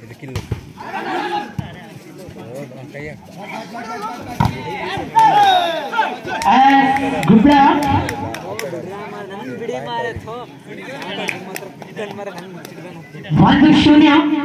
ಇದಕ್ಕಿಲ್ಲ ಕೈಯ as Gubra ಬಿಡಿ ಮಾರೆ ಥೋ ಮಾತ್ರ ಕಿಟನ್ ಮಾರೆ ನಂಗೆ ಮುಚ್ಚಿಡ್ತಾನೆ ಒಂದು ಶೂನ್ಯ ಹಂಗೆ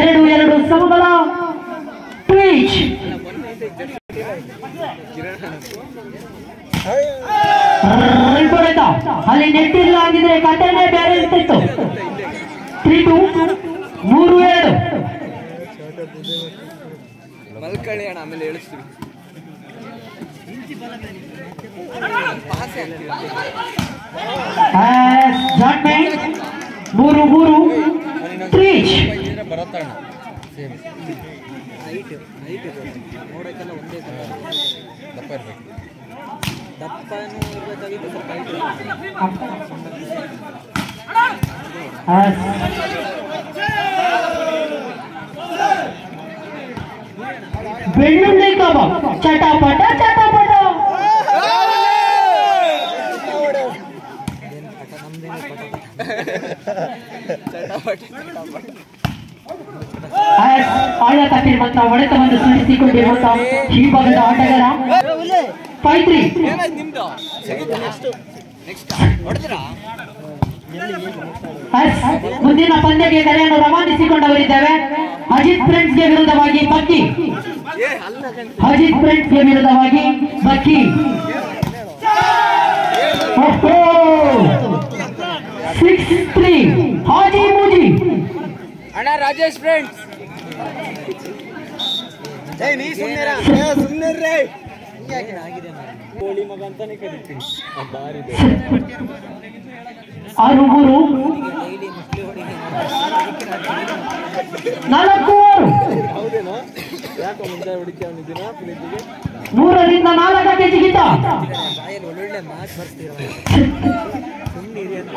ಎರಡು ಎರಡು ಸಮಬಲ. ಹೊಡೆತ ಅಲ್ಲಿ ನೆಟ್ ಇಲ್ಲ ಆಗಿದ್ರೆ ಕಟ್ಟೆನೇ ಬೇರೆ ಇರ್ತಿತ್ತು. ತ್ರೀ ಟು ಮೂರು ಎರಡು. ಮಲ್ಕಳಿ ಅಣ್ಣ ಆಮೇಲೆ ಹೇಳಿಸ್ತೀವಿ. ಮೂರು ಮೂರು. ಇದ್ರೆ ಬರತ್ತಣ್ಣ ಸೇಮ್ ಹೈಟ್ ಹೈಟ್ ನೋಡೋಕ್ಕೆಲ್ಲ ಒಂದೇ ಥರ ದಪ್ಪ ಇರ್ಬೇಕು ದಪ್ಪನೂ ಇರ್ಬೇಕಾಗಿತ್ತು ಸ್ವಲ್ಪ ಹೈಟ್ as ಬೆಳ್ಳುಳ್ಳಿ ಕಬಾಬ್ ಚಟಾಪಟ ಚಟಾಪಟ ಏನು ಪಟ ತಪ್ಪಿರುವಂತಹ ಹೊಡೆತವನ್ನು ಸೃಷ್ಟಿಸಿಕೊಂಡಿರುವಂತಹ ಈ ಭಾಗದ ಆಟಗಾರ ಫೈವ್ ತ್ರೀ ನಿಮ್ದು ನೆಕ್ಸ್ಟ್ ಹೊಡೆದ್ರಾ as ಮುಂದಿನ ಪಂದ್ಯಕ್ಕೆ ಕರೆಯನ್ನು ರವಾನಿಸಿಕೊಂಡವರಿದ್ದೇವೆ ಅಜಿತ್ ಫ್ರೆಂಡ್ಸ್ಗೆ ವಿರುದ್ಧವಾಗಿ ಬಕ್ಕಿ ಅಜಿತ್ ಫ್ರೆಂಡ್ಸ್ಗೆ ವಿರುದ್ಧವಾಗಿ ಬಕ್ಕಿ ಸಿಕ್ಸ್ ತ್ರೀ ಹಾಜಿ ರಾಜೇಶ್ ಫ್ರೆಂಡ್ಸ್ ಜೈ ನೀ ಸುಮ್ಮನೆ ಸುಮ್ಮನೆ ರೇ ಆಗಿದೆ ಕೋಳಿ ಮಗ ಅಂತಾನೆ ಕರಿತೀನಿ. ಬಾರಿದೆ ನಾಲ್ಕು ಹೌದೇನೋ? ಯಾಕೆ ಮುಂದೆ ಹುಡುಕಿ ಅವನಿದ್ದೀನ ಪ್ರೀತಿಗೆ ಮೂರರಿಂದ ನಾಲ್ಕಕ್ಕೆ ಜಿಗಿತ. ಬಾಯಲ್ಲಿ ಒಳ್ಳೊಳ್ಳೆ ಮಾತು ಬರ್ತೀರ ಸುಮ್ಮನೆ ಇದೆ ಅಂತ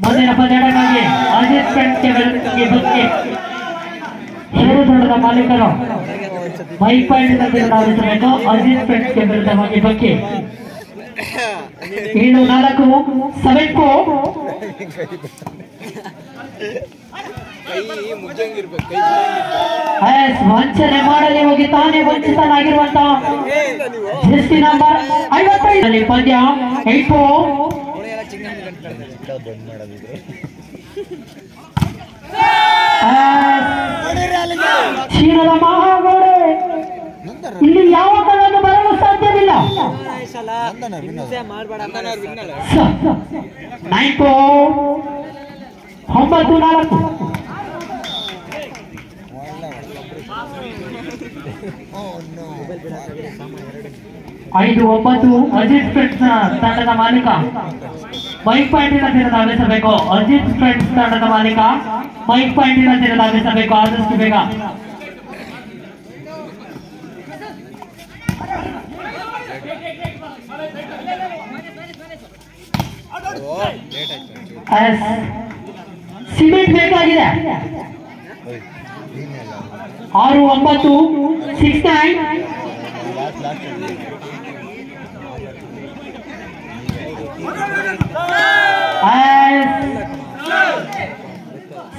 ಮುಂದಿನ ಪಂದ್ಯಕ್ಕಾಗಿ ಅಜಿತ್ ಫ್ರೆಂಡ್ಸ್ಗೆ ವಿರುದ್ಧವಾಗಿ ಬಕ್ಕಿ ಷೇರುದೊಡ್ಡದ ಮಾಲೀಕರು ಮೈ ಪಾಯಿಂಟ್ ಅಜಿತ್ ಪೆಂಟ್ಗೆ ವಿರುದ್ಧವಾಗಿ ಬಗ್ಗೆ ಏಳು ನಾಲ್ಕು ಸೆವೆನ್ ವಂಚನೆ ಮಾಡಲಿ ಹೋಗಿ ತಾನೇ ವಂಚಿತನಾಗಿರುವಂತಹ ಜೆಸ್ಟಿ ನಂಬರ್ ಐವತ್ತೈದರಲ್ಲಿ ಪಂದ್ಯ ಎಂಟು. ಚೀನದ ಮಹಾಗೋಡೆ. ಇಲ್ಲಿ ಯಾವ ಕಲ್ಲನ್ನು ಬರಲು ಸಾಧ್ಯವಿಲ್ಲ. ಫೋರ್ ಒಂಬತ್ತು ನಾಲ್ಕು. ಐದು ಒಂಬತ್ತು ಅಜಿತ್ ಫ್ರೆಂಡ್ಸ್ ತಂಡದ ಮಾಲೀಕ ಮೈಕ್ ಪಾಯಿಂಟಿನ ತೀರದ ಆಲಿಸಬೇಕು ಅಜಿತ್ ಫ್ರೆಂಡ್ಸ್ ತಂಡದ ಮಾಲೀಕ ಮೈಕ್ ಪಾಯಿಂಟಿನ ತೀರದ ಆಲಿಸಬೇಕು ಆದಷ್ಟು ಬೇಗ ಲೇಟ್ ಆಯ್ತು ಎಸ್ ಸಿಮೆಂಟ್ ಬೇಕಾಗಿದೆ ಓಯ್ ನೀನೆಲ್ಲ ಆರು ಒಂಬತ್ತು ಸಿಕ್ಸ್ ನೈನ್.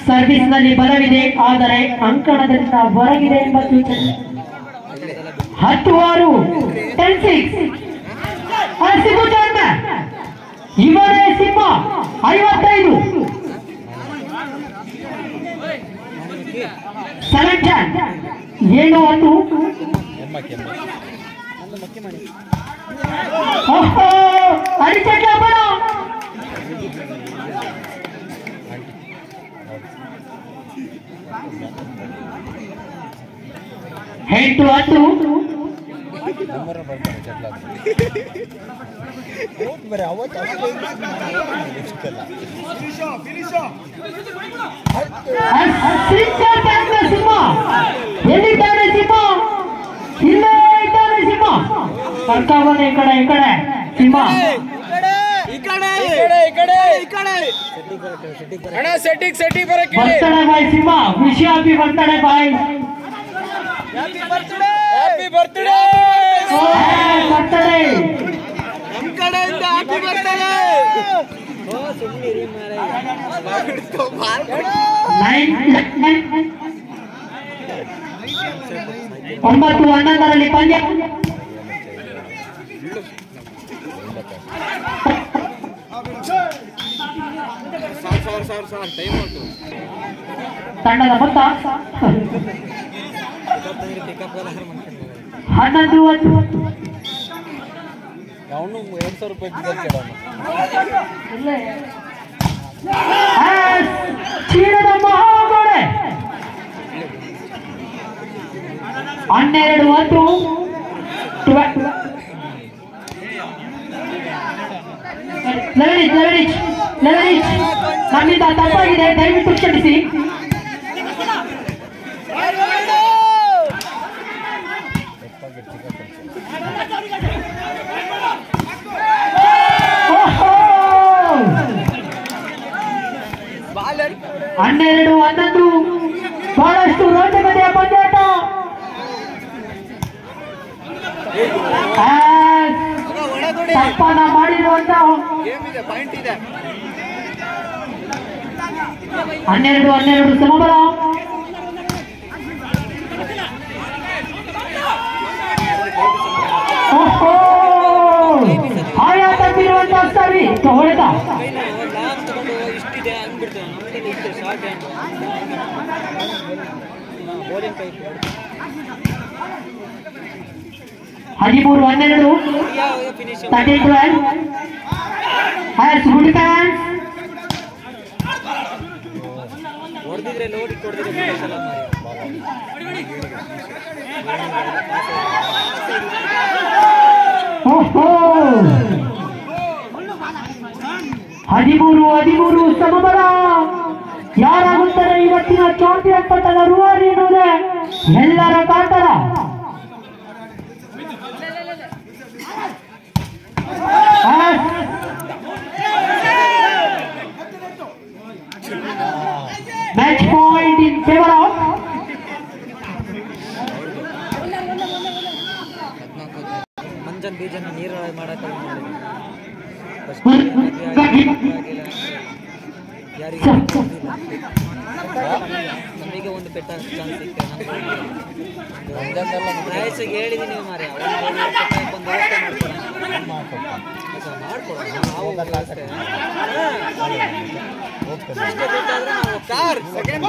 ಸರ್ವಿಸ್ನಲ್ಲಿ ಬಲವಿದೆ, ಆದರೆ ಅಂಕಣದಿಂದ ಹೊರಗಿದೆ ಎಂಬ ಸೂಚನೆ. ಹತ್ತು ಆರು ಟೆನ್ ಸಿಕ್ಸ್ ಇವರೇ ಸಿಂಹ ಐವತ್ತೈದು. ಸೆಲೆಕ್ಟೆಡ್ ಏಳು ಒಂದು ಓಹೋ ಅಡಿಕೆ ಬಡ ಹೆಡ್ ಟು ಅಟ್ಟು ಬರ್ತಾರೆ ಚಟ್ಲ ಬರೀ ಅವತ್ತು ಇಷ್ಟಲ್ಲ ಶ್ರೀಕಾಂತ್ ಅಂತ ಸಿಂಹ ಎಲ್ಲಿದ್ದಾನೆ ಸಿಂಹ ಇಲ್ಲೇ ಇದ್ದಾನೆ ಸಿಂಹ ಕರ್ಕೊಂಬಂದು ಈ ಕಡೆ ಈ ಕಡೆ ಸಿಂಹ ಈ ಕಡೆ ಈ ಕಡೆ ಈ ಕಡೆ ಈ ಕಡೆ ಅಣ್ಣ ಸೆಟ್ಟಿಂಗ್ ಸೆಟ್ಟಿಂಗ್ ಬರಕ್ಕೆ birthday boy Simha wish happy birthday boy happy birthday happy ಒಂಬತ್ತು ಹನ್ನೊಂದರಲ್ಲಿ ಪಂದ್ಯ. ತಂಡದ ಮೊತ್ತ ಹನ್ನೊಂದು ಅವನು ಎರಡು ಸಾವಿರ ರೂಪಾಯಿ ಟಿಕೆಟ್ ಕೇಳೋನು ಆ, ಚೀನದ ಮಹಾಗೋಡೆ ಹನ್ನೆರಡು ಒಂದು ಲೆವೆನಿಚ್ ಲೆವೆನಿಚ್ ಲೆವೆನಿಚ್ ನಮ್ಮಿಂದ ತಪ್ಪಾಗಿದೆ ದಯವಿಟ್ಟು ಕ್ಷಮಿಸಿ ಹನ್ನೆರಡು ಹನ್ನೊಂದು ಬಹಳಷ್ಟು ರೋಚಕತೆಯ ಪಂದ್ಯಾಟ. ತಪ್ಪನ ಮಾಡಿರುವಂತ ಹನ್ನೆರಡು ಹನ್ನೆರಡು ಸಮಬಲ. ಆಯಾ ತಪ್ಪಿರುವಂತ ಸರಿ ಹೊಡೆದ ನಮ್ದು ಇಷ್ಟು ಶಾರ್ಟ್ ಹ್ಯಾಂಡ್ ಬೋಲಿಂಗ್ ಕೈ ಹದಿಮೂರು ಹನ್ನೆರಡು finishing thirty twelve has good chance ಹೊಡೆದಿದ್ರೆ load ಇಟ್ಟು ಹೊಡೆದಿದ್ರೆ ಸಲ ಮಾರಿ ಓಹೋ ಹದಿಮೂರು ಹದಿಮೂರು ಸಮಬಲ ಯಾರಾಗುತ್ತಾರೆ ಇವತ್ತಿನ ಚಾಂಪಿಯನ್ ಪಟ್ಟದ ರೂವಾರಿ ಎನ್ನುವುದೇ ಎಲ್ಲರ ಕಾತರ match point in favour of Manjan ಬೀಜನ ನೀರು ಮಾಡಕ್ಕೆ ಯಾರಿಗೆ ನಮಗೆ ಒಂದು ಪೆಟ್ಟ ಚಾನ್ಸ್ ಪ್ರಯಾಸಿಗೆ ಹೇಳಿದೀನಿ ಮಾರ್ಯ ಒಂದು ವ್ಯವಸ್ಥೆ ಮಾಡ್ಕೊಡ ಮಾಡ್ಕೊಡ ನಾವು ಸೆಕೆಂಡ್